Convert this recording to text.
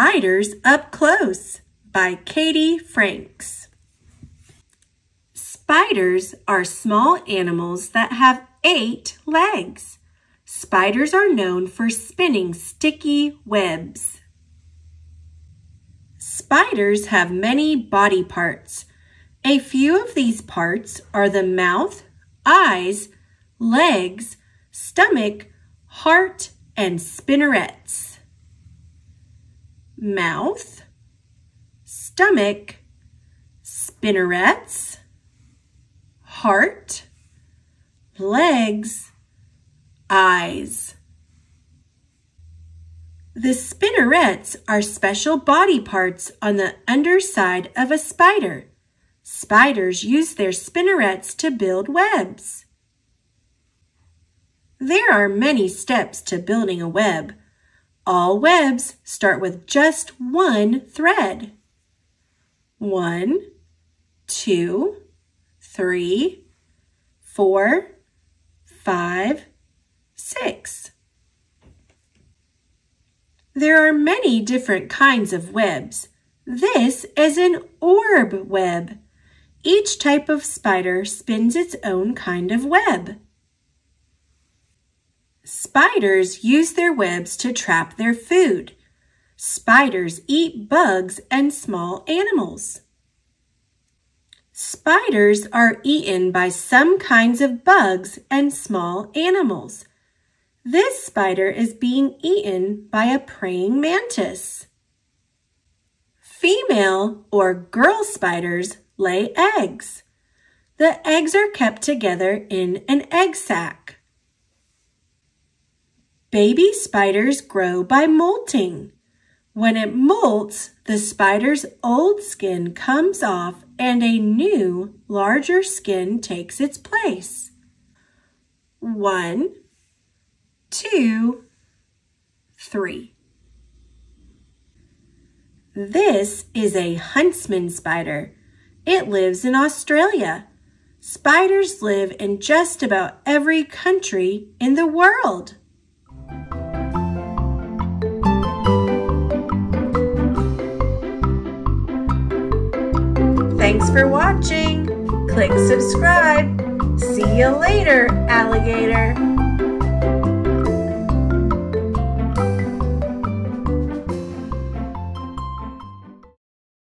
Spiders Up Close by Katie Franks. Spiders are small animals that have eight legs. Spiders are known for spinning sticky webs. Spiders have many body parts. A few of these parts are the mouth, eyes, legs, stomach, heart, and spinnerets. Mouth, stomach, spinnerets, heart, legs, eyes. The spinnerets are special body parts on the underside of a spider. Spiders use their spinnerets to build webs. There are many steps to building a web. All webs start with just one thread. One, two, three, four, five, six. There are many different kinds of webs. This is an orb web. Each type of spider spins its own kind of web. Spiders use their webs to trap their food. Spiders eat bugs and small animals. Spiders are eaten by some kinds of bugs and small animals. This spider is being eaten by a praying mantis. Female or girl spiders lay eggs. The eggs are kept together in an egg sac. Baby spiders grow by molting. When it molts, the spider's old skin comes off and a new, larger skin takes its place. One, two, three. This is a huntsman spider. It lives in Australia. Spiders live in just about every country in the world. For watching. Click subscribe. See you later, alligator.